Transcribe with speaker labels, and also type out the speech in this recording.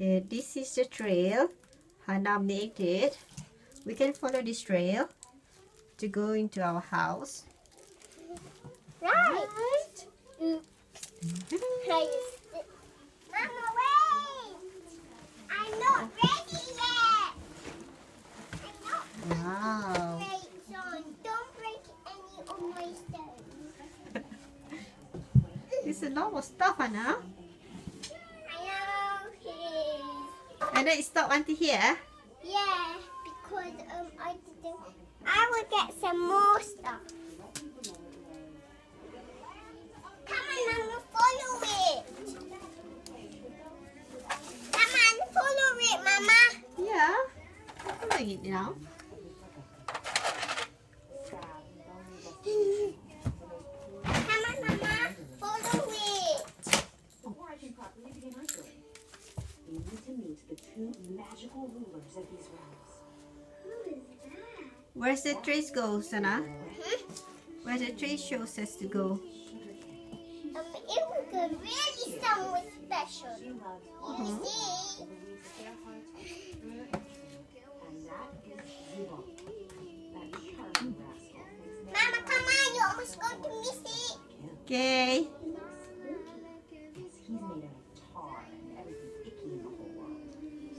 Speaker 1: Okay, this is the trail Hannah made it. We can follow this trail to go into our house.
Speaker 2: Right.
Speaker 1: Right?
Speaker 2: Oops. Mama, wait! I'm not ready yet. I'm not
Speaker 1: Wow.
Speaker 2: Don't break any of my stones.
Speaker 1: It's a lot of stuff, Hannah. And it stop until here.
Speaker 2: Yeah, because um, I didn't. I will get some more stuff. Come on, Mama, follow it. Come on, follow it, Mama.
Speaker 1: Yeah. I'm following it now.
Speaker 2: Come on, Mama, follow it.
Speaker 3: Meet the two magical rulers of these realms.
Speaker 2: Who is that?
Speaker 1: Where's the trace go, Sana?
Speaker 2: Hmm?
Speaker 1: Where the trace shows us to go?
Speaker 2: Um, it was good. Really somewhere special.
Speaker 3: She loves
Speaker 2: You see?
Speaker 3: Louise Gerhardt, and that is Zubon, that charming rascal.
Speaker 2: Mama, come on. You're almost going to miss it.
Speaker 1: Okay.